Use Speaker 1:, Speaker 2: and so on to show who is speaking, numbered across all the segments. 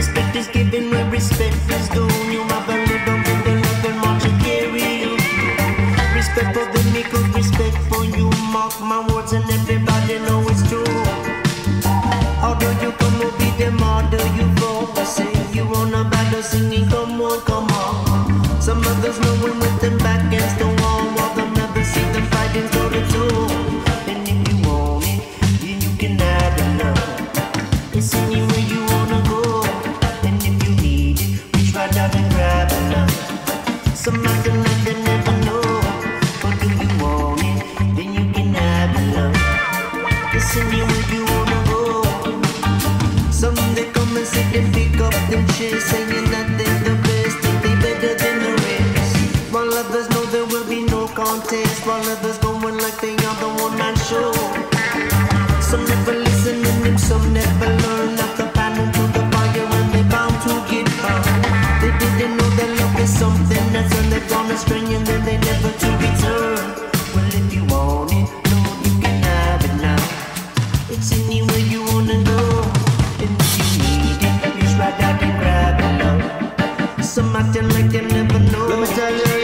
Speaker 1: Respect is given where respect is due. You have a little bit and want to carry you. Respect for the nickel, respect for you. Mark my words and everybody know it's true. Although you come will be them, do you go? I say you on a battle singing, come on, come on. Some others know when with them back against the wall, while them never see them fighting toe to toe. And if you want it, then you can have it now. It's anywhere you contest, while others like they are the one man show. Some never They didn't know that love is something that's when astray and then they never to return. Well, if you want it, no, you can have it now. It's anywhere you wanna go. And if you need it, reach and grab it now. Like they never know.
Speaker 2: Let me tell you,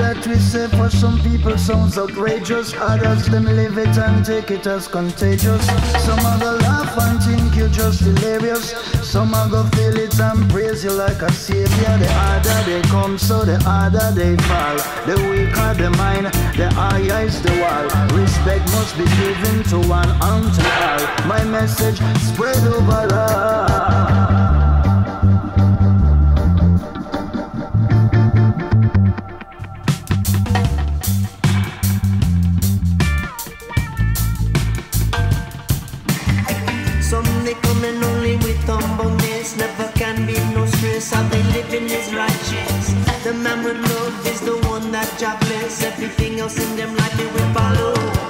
Speaker 2: that we say for some people sounds outrageous. Others them live it and take it as contagious. Some of the laugh and think you're just hilarious. Some go feel it and praise you like a savior. The harder they come, so the harder they fall. The weaker the mind, the higher is the wall. Respect must be given to one and to all. My message spread over
Speaker 1: they coming only with humbleness, never can be no stress. How they living is righteous. The man with love is the one that jobless. Everything else in them life they will follow.